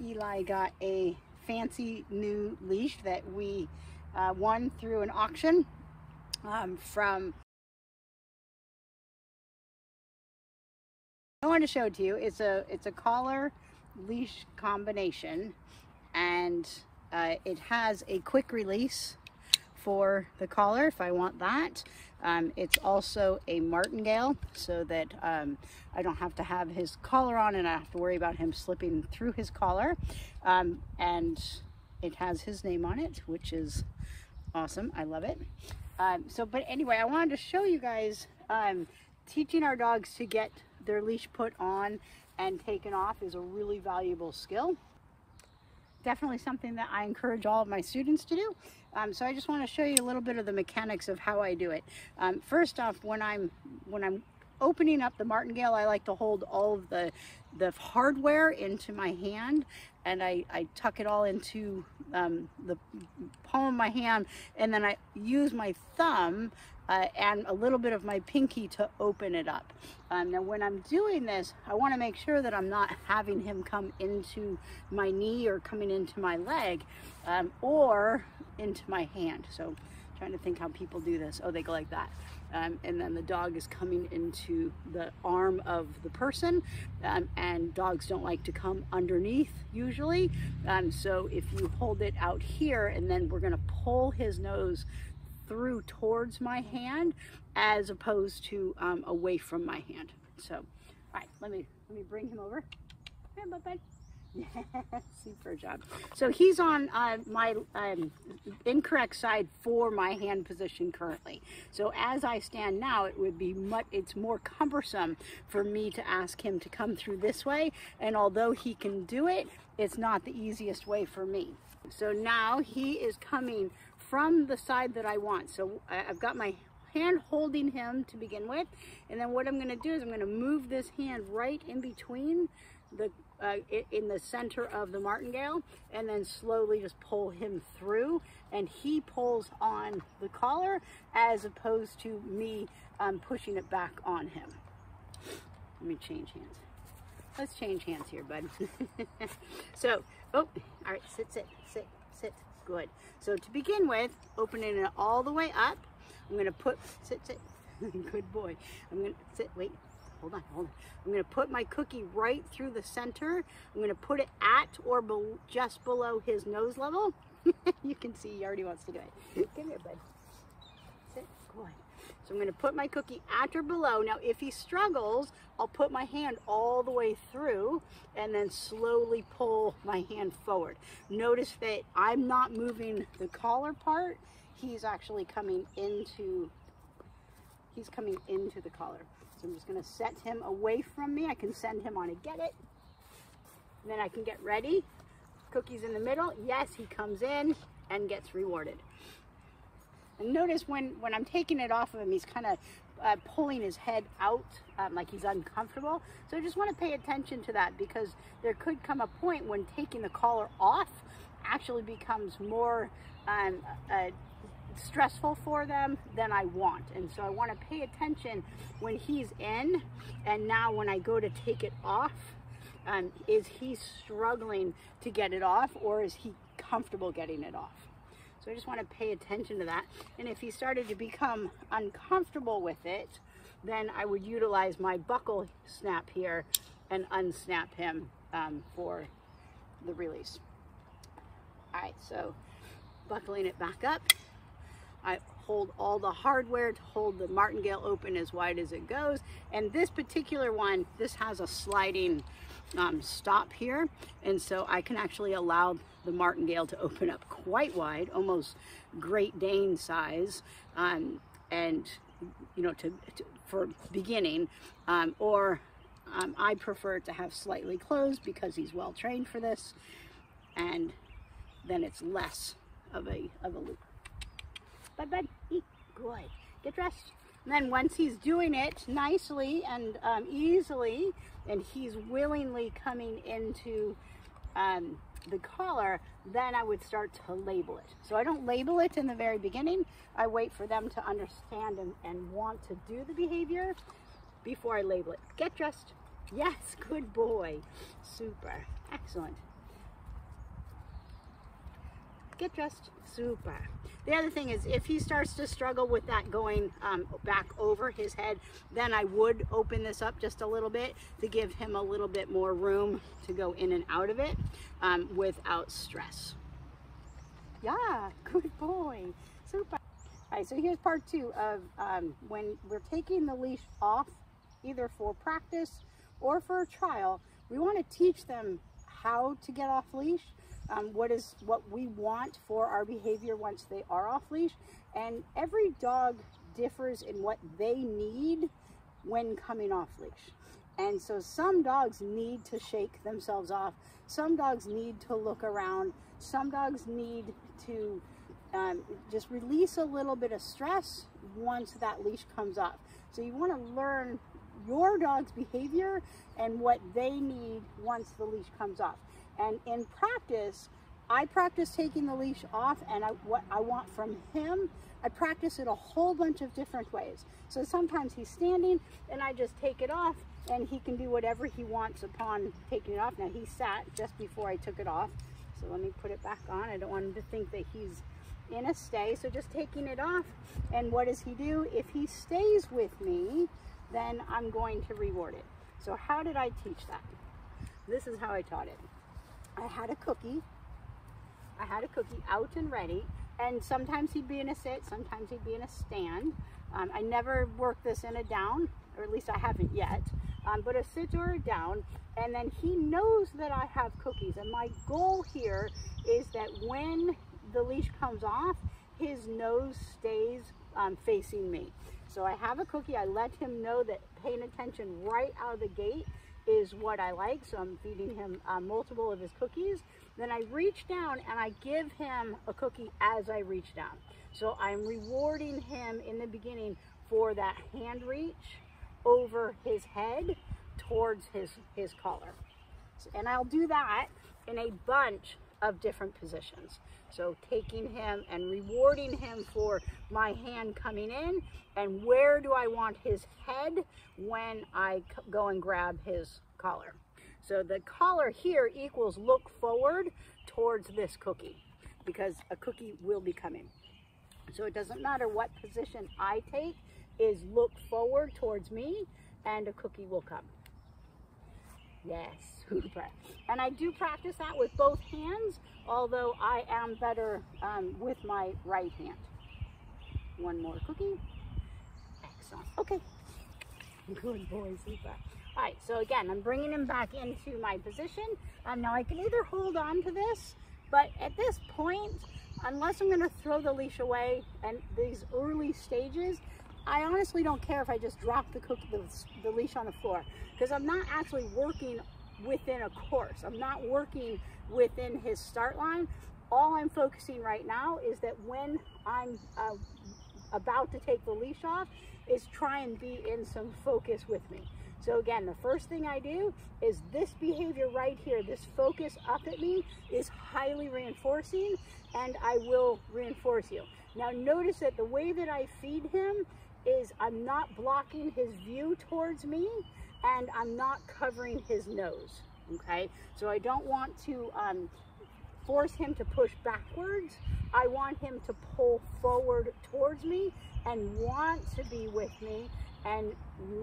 Eli got a fancy new leash that we uh, won through an auction um, from I want to show it to you. It's a it's a collar leash combination and uh, it has a quick release for the collar if I want that. Um, it's also a martingale so that um, I don't have to have his collar on and I have to worry about him slipping through his collar. Um, and it has his name on it, which is awesome. I love it. Um, so, but anyway, I wanted to show you guys um, teaching our dogs to get their leash put on and taken off is a really valuable skill definitely something that I encourage all of my students to do. Um, so I just want to show you a little bit of the mechanics of how I do it. Um, first off, when I'm when I'm opening up the martingale, I like to hold all of the the hardware into my hand and I, I tuck it all into um, the palm of my hand and then I use my thumb uh, and a little bit of my pinky to open it up. Um, now when I'm doing this, I want to make sure that I'm not having him come into my knee or coming into my leg um, or into my hand. So trying to think how people do this. Oh, they go like that. Um, and then the dog is coming into the arm of the person um, and dogs don't like to come underneath usually um, so if you hold it out here and then we're going to pull his nose through towards my hand as opposed to um, away from my hand. So, all right, let me let me bring him over. Bud, super job. So he's on uh, my um, incorrect side for my hand position currently. So as I stand now, it would be much, it's more cumbersome for me to ask him to come through this way. And although he can do it, it's not the easiest way for me. So now he is coming from the side that I want. So I've got my hand holding him to begin with. And then what I'm gonna do is I'm gonna move this hand right in between the uh, in the center of the martingale and then slowly just pull him through and he pulls on the collar as opposed to me um, pushing it back on him. Let me change hands. Let's change hands here, bud. so, oh, all right, sit, sit, sit, sit. Good. So to begin with, opening it all the way up, I'm going to put, sit, sit, good boy. I'm to sit, wait, hold on, hold on. I'm going to put my cookie right through the center. I'm going to put it at or be just below his nose level. you can see he already wants to do it. Come here, bud. Sit, good. So I'm to put my cookie at or below. Now, if he struggles, I'll put my hand all the way through and then slowly pull my hand forward. Notice that I'm not moving the collar part. He's actually coming into, he's coming into the collar. So I'm just to set him away from me. I can send him on a get it. And then I can get ready. Cookie's in the middle. Yes, he comes in and gets rewarded. Notice when, when I'm taking it off of him, he's kind of uh, pulling his head out um, like he's uncomfortable. So I just want to pay attention to that because there could come a point when taking the collar off actually becomes more um, uh, stressful for them than I want. And so I want to pay attention when he's in and now when I go to take it off, um, is he struggling to get it off or is he comfortable getting it off? So I just want to pay attention to that. And if he started to become uncomfortable with it, then I would utilize my buckle snap here and unsnap him um, for the release. All right, so buckling it back up. I hold all the hardware to hold the martingale open as wide as it goes. And this particular one, this has a sliding um, stop here. And so I can actually allow the martingale to open up quite wide, almost Great Dane size. Um, and, you know, to, to for beginning, um, or um, I prefer to have slightly closed because he's well trained for this. And then it's less of a, of a loop. Bud, eat, good. Get dressed. And then once he's doing it nicely and um, easily, and he's willingly coming into um, the collar, then I would start to label it. So I don't label it in the very beginning. I wait for them to understand and, and want to do the behavior before I label it. Get dressed. Yes, good boy. Super. Excellent. Get dressed. Super. The other thing is if he starts to struggle with that going um, back over his head, then I would open this up just a little bit to give him a little bit more room to go in and out of it um, without stress. Yeah, good boy. Super. All right, so here's part two of um, when we're taking the leash off, either for practice or for a trial, we want to teach them how to get off leash, um, what is what we want for our behavior once they are off leash. And every dog differs in what they need when coming off leash. And so some dogs need to shake themselves off. Some dogs need to look around. Some dogs need to um, just release a little bit of stress once that leash comes off. So you want to learn your dog's behavior and what they need once the leash comes off. And in practice, I practice taking the leash off and I, what I want from him, I practice it a whole bunch of different ways. So sometimes he's standing and I just take it off and he can do whatever he wants upon taking it off. Now he sat just before I took it off. So let me put it back on. I don't want him to think that he's in a stay. So just taking it off. And what does he do? If he stays with me, then I'm going to reward it. So how did I teach that? This is how I taught it. I had a cookie. I had a cookie out and ready. And sometimes he'd be in a sit, sometimes he'd be in a stand. Um, I never worked this in a down, or at least I haven't yet, um, but a sit or a down. And then he knows that I have cookies. And my goal here is that when the leash comes off, his nose stays um, facing me. So I have a cookie. I let him know that paying attention right out of the gate is what I like. So I'm feeding him uh, multiple of his cookies. Then I reach down and I give him a cookie as I reach down. So I'm rewarding him in the beginning for that hand reach over his head towards his, his collar. And I'll do that in a bunch of different positions. So taking him and rewarding him for my hand coming in and where do I want his head when I go and grab his collar. So the collar here equals look forward towards this cookie because a cookie will be coming. So it doesn't matter what position I take is look forward towards me and a cookie will come. Yes, And I do practice that with both hands, although I am better um, with my right hand. One more cookie. Excellent. Okay. Good boy, super. All right, so again, I'm bringing him back into my position. Um, now I can either hold on to this, but at this point, unless I'm gonna throw the leash away and these early stages, I honestly don't care if I just drop the, the, the leash on the floor because I'm not actually working within a course. I'm not working within his start line. All I'm focusing right now is that when I'm uh, about to take the leash off is try and be in some focus with me. So again, the first thing I do is this behavior right here, this focus up at me is highly reinforcing and I will reinforce you. Now notice that the way that I feed him is I'm not blocking his view towards me and I'm not covering his nose, okay? So I don't want to um, force him to push backwards. I want him to pull forward towards me and want to be with me and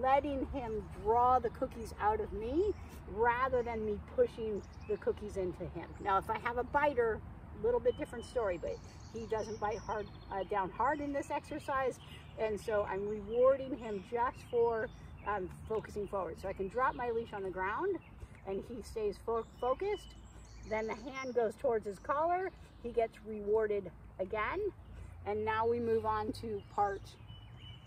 letting him draw the cookies out of me rather than me pushing the cookies into him. Now, if I have a biter, a little bit different story, but he doesn't bite hard uh, down hard in this exercise. And so I'm rewarding him just for um, focusing forward. So I can drop my leash on the ground and he stays fo focused. Then the hand goes towards his collar. He gets rewarded again. And now we move on to part,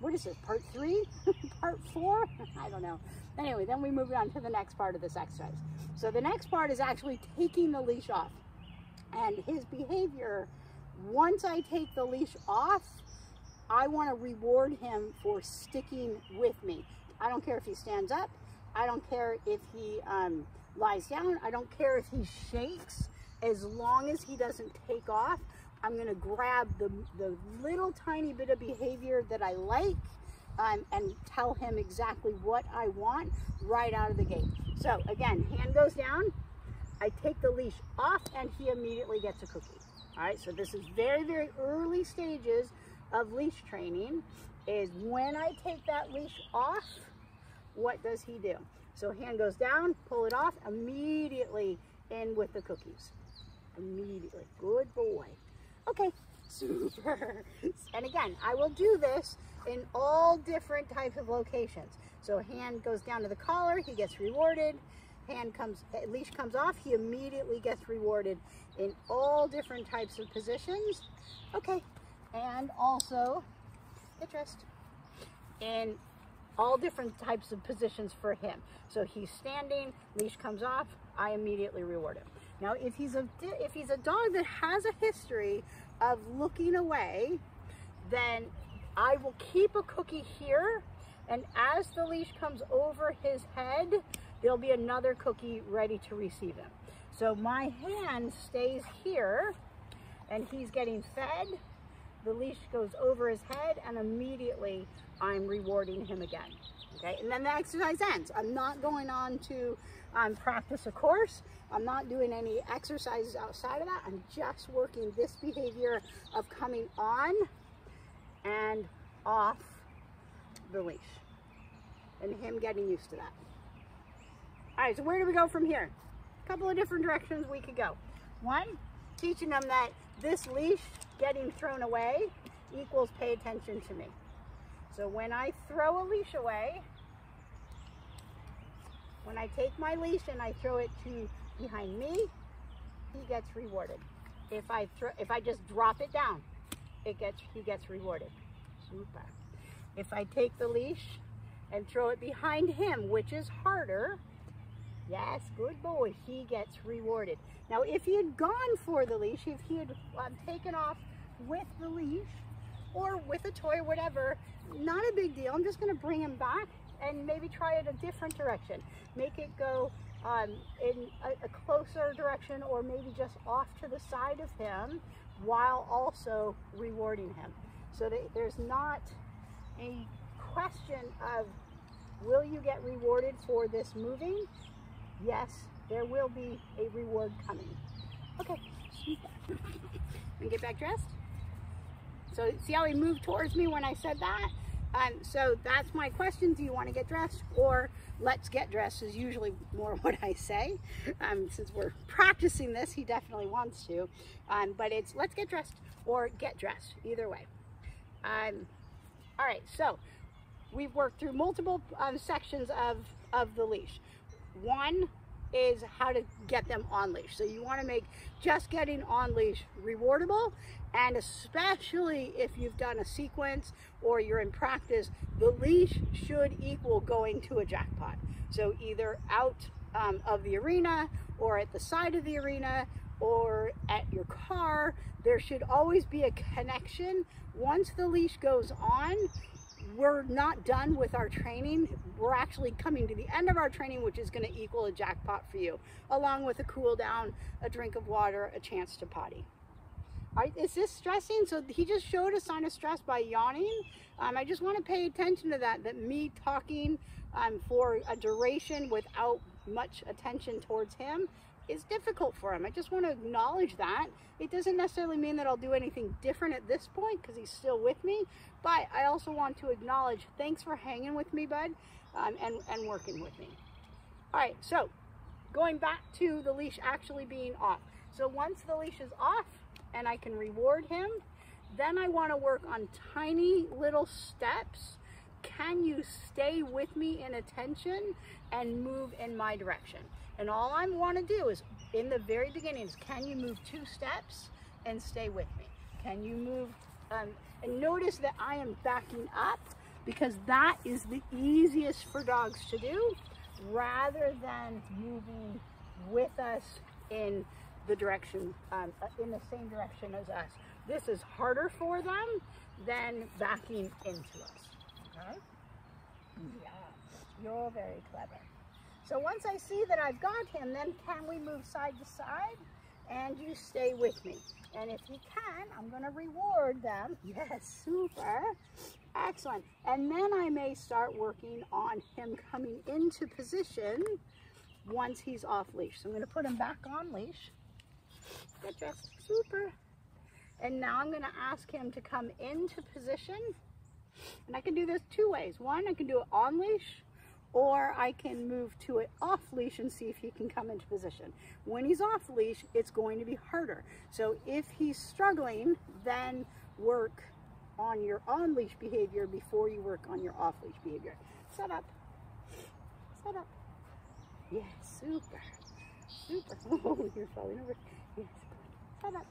what is it, part three? part four? I don't know. Anyway, then we move on to the next part of this exercise. So the next part is actually taking the leash off. And his behavior, once I take the leash off, I want to reward him for sticking with me. I don't care if he stands up. I don't care if he um, lies down. I don't care if he shakes. As long as he doesn't take off, I'm going to grab the, the little tiny bit of behavior that I like um, and tell him exactly what I want right out of the gate. So again, hand goes down. I take the leash off and he immediately gets a cookie. All right, so this is very, very early stages of leash training is when I take that leash off, what does he do? So hand goes down, pull it off, immediately in with the cookies. Immediately, good boy. Okay, super. And again, I will do this in all different types of locations. So hand goes down to the collar, he gets rewarded. Hand comes, eh, leash comes off, he immediately gets rewarded in all different types of positions. Okay, and also dressed in all different types of positions for him. So he's standing, leash comes off, I immediately reward him. Now, if he's a if he's a dog that has a history of looking away, then I will keep a cookie here, and as the leash comes over his head, there'll be another cookie ready to receive him. So my hand stays here, and he's getting fed, the leash goes over his head and immediately I'm rewarding him again. Okay, and then the exercise ends. I'm not going on to um, practice a course. I'm not doing any exercises outside of that. I'm just working this behavior of coming on and off the leash and him getting used to that. All right, so where do we go from here? A couple of different directions we could go. One, teaching them that this leash getting thrown away equals pay attention to me. So when I throw a leash away, when I take my leash and I throw it to behind me, he gets rewarded. If I throw, if I just drop it down, it gets he gets rewarded. Super. If I take the leash and throw it behind him, which is harder, yes, good boy, he gets rewarded. Now, if he had gone for the leash, if he had um, taken off with the leash or with a toy whatever, not a big deal. I'm just going to bring him back and maybe try it a different direction. Make it go um, in a, a closer direction or maybe just off to the side of him while also rewarding him. So that there's not a question of will you get rewarded for this moving? Yes, there will be a reward coming. Okay, and get back dressed. So see how he moved towards me when I said that? Um, so that's my question. Do you want to get dressed or let's get dressed is usually more what I say. Um, since we're practicing this, he definitely wants to. Um, but it's let's get dressed or get dressed, either way. Um, all right, so we've worked through multiple um, sections of, of the leash. One is how to get them on leash. So you want to make just getting on leash rewardable and especially if you've done a sequence or you're in practice, the leash should equal going to a jackpot. So either out um, of the arena or at the side of the arena or at your car, there should always be a connection. Once the leash goes on, we're not done with our training. We're actually coming to the end of our training, which is going to equal a jackpot for you, along with a cool down, a drink of water, a chance to potty. Right, is this stressing? So he just showed a sign of stress by yawning. Um, I just want to pay attention to that, that me talking um, for a duration without much attention towards him is difficult for him. I just want to acknowledge that. It doesn't necessarily mean that I'll do anything different at this point because he's still with me, but I also want to acknowledge thanks for hanging with me, bud, um, and, and working with me. All right, so going back to the leash actually being off. So once the leash is off and I can reward him, then I want to work on tiny little steps. Can you stay with me in attention and move in my direction? And all I want to do is, in the very beginning, is can you move two steps and stay with me? Can you move, um, and notice that I am backing up because that is the easiest for dogs to do rather than moving with us in the direction, um, uh, in the same direction as us. This is harder for them than backing into us, okay? Yeah, you're very clever. So once I see that I've got him, then can we move side to side? And you stay with me. And if you can, I'm gonna reward them. Yes, super, excellent. And then I may start working on him coming into position once he's off leash. So I'm gonna put him back on leash. Get dressed, super, And now I'm gonna ask him to come into position. And I can do this two ways. One, I can do it on leash, or I can move to it off leash and see if he can come into position. When he's off leash, it's going to be harder. So if he's struggling, then work on your on leash behavior before you work on your off leash behavior. Set up, set up. Yes, super, super. Oh, you're falling over. Yes, good. Set up,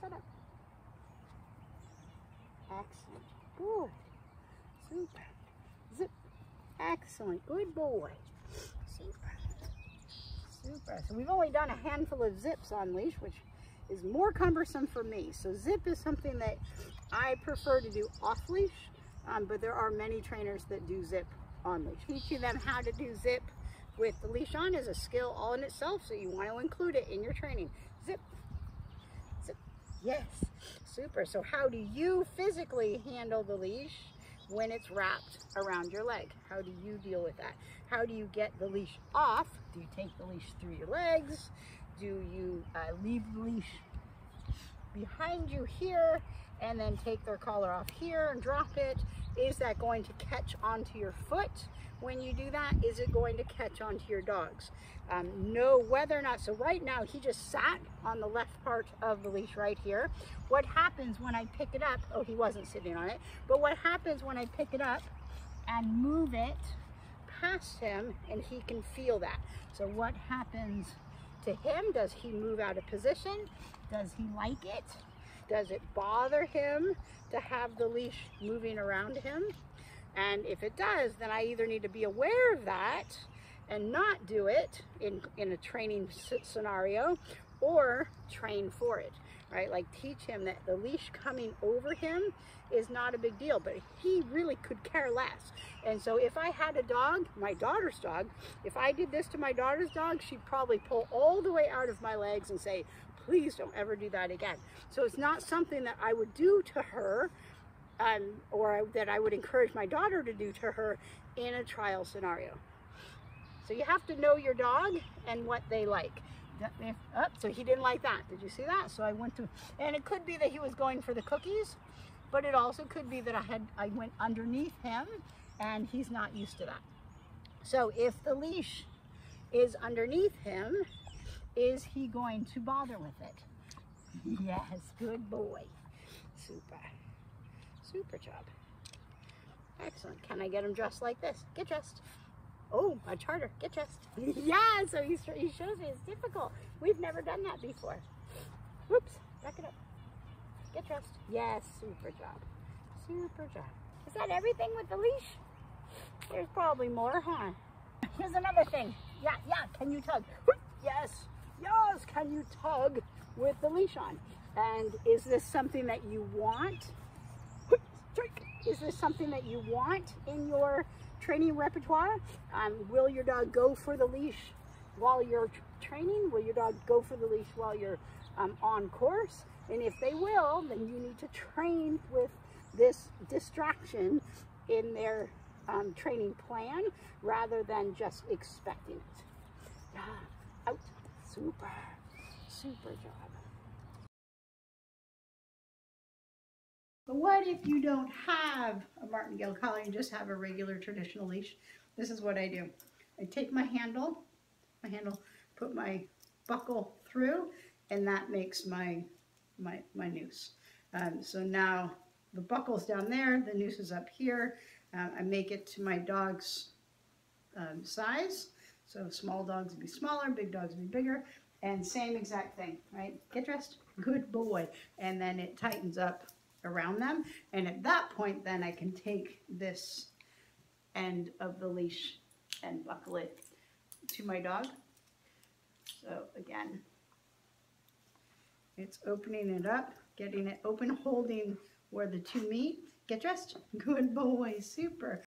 set up. Excellent, good, super. Zip, excellent, good boy. Super, super. So we've only done a handful of zips on leash, which is more cumbersome for me. So zip is something that I prefer to do off leash, um, but there are many trainers that do zip on leash. Teaching them how to do zip with the leash on is a skill all in itself, so you want to include it in your training. Zip, zip, yes, super. So how do you physically handle the leash when it's wrapped around your leg? How do you deal with that? How do you get the leash off? Do you take the leash through your legs? Do you uh, leave the leash behind you here and then take their collar off here and drop it? Is that going to catch onto your foot when you do that? Is it going to catch onto your dogs? Um, know whether or not, so right now he just sat on the left part of the leash right here. What happens when I pick it up, oh he wasn't sitting on it, but what happens when I pick it up and move it past him and he can feel that. So what happens to him? Does he move out of position? Does he like it? Does it bother him to have the leash moving around him? And if it does, then I either need to be aware of that and not do it in, in a training scenario or train for it, right? Like teach him that the leash coming over him is not a big deal, but he really could care less. And so if I had a dog, my daughter's dog, if I did this to my daughter's dog, she'd probably pull all the way out of my legs and say, please don't ever do that again. So it's not something that I would do to her um, or that I would encourage my daughter to do to her in a trial scenario. So you have to know your dog and what they like. If, oh, so he didn't like that. Did you see that? So I went to, and it could be that he was going for the cookies, but it also could be that I had I went underneath him and he's not used to that. So if the leash is underneath him, is he going to bother with it? Yes, good boy. Super. Super job. Excellent. Can I get him dressed like this? Get dressed. Oh, much harder. Get dressed. yeah, so he, he shows me it's difficult. We've never done that before. Whoops, back it up. Get dressed. Yes, super job. Super job. Is that everything with the leash? There's probably more, huh? Here's another thing. Yeah, yeah, can you tug? Yes, yes, can you tug with the leash on? And is this something that you want? Is this something that you want in your training repertoire? Um, will your dog go for the leash while you're training? Will your dog go for the leash while you're um, on course? And if they will, then you need to train with this distraction in their um, training plan rather than just expecting it. Yeah, out, super, super job. But what if you don't have a martingale collar and just have a regular traditional leash? This is what I do. I take my handle, my handle, put my buckle through, and that makes my, my, my noose. Um, so now the buckle's down there, the noose is up here. Uh, I make it to my dog's um, size. So small dogs would be smaller, big dogs would be bigger. And same exact thing, right? Get dressed, good boy. And then it tightens up around them. And at that point, then I can take this end of the leash and buckle it to my dog. So again, it's opening it up, getting it open, holding where the two meet. Get dressed. Good boy, super.